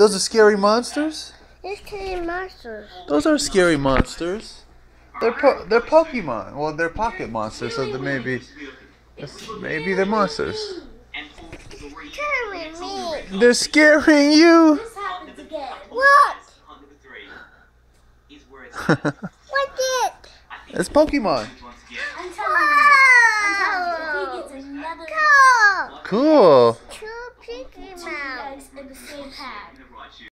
Those are scary monsters. They're scary monsters. Those are scary monsters. They're po- they're Pokemon. Well, they're pocket monsters, so they maybe maybe they're monsters. Scaring me. They're scaring you. This. What? On number three is where it's What did? it's Pokemon. once again. I'm telling you. I'm telling you. If he Wow. Cool. Cool in the same pad.